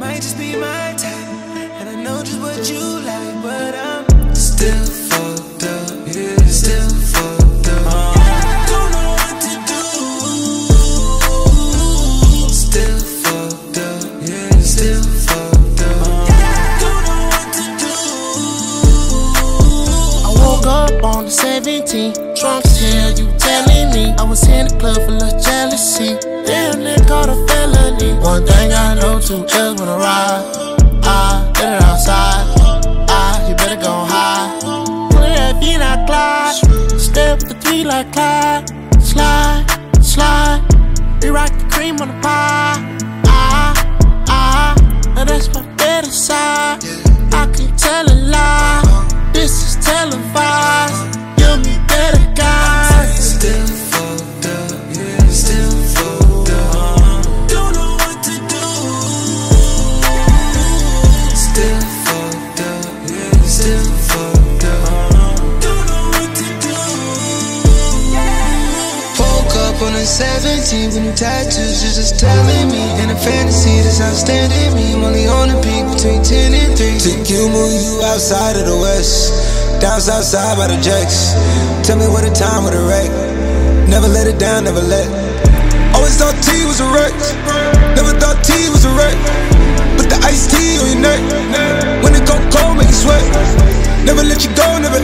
might just be my type. And I know just what you like, but I'm still fucked up. Yeah, still fucked up. Don't know what to do. Still fucked up. Yeah, still fucked up. Don't know what to do. I woke up on the 17th, drunk as was in the club full of jealousy. Damn, they caught a felony. One thing I know, two else wanna ride. I get it outside. I, you better go high. Put that feet like Clyde. Step with the three like Clyde. Slide, slide. We rock the cream on the pie. Ah, ah. Now that's my better side. On the 17th with new tattoos, you're just telling me. In a fantasy that's outstanding me. I'm only on the peak between 10 and 3. Think you move you outside of the west. Down south side by the jacks. Tell me what a time with a wreck. Never let it down, never let. Always thought T was a wreck. Never thought T was a wreck. Put the iced tea on your neck. When it go cold, make you sweat. Never let you go, never.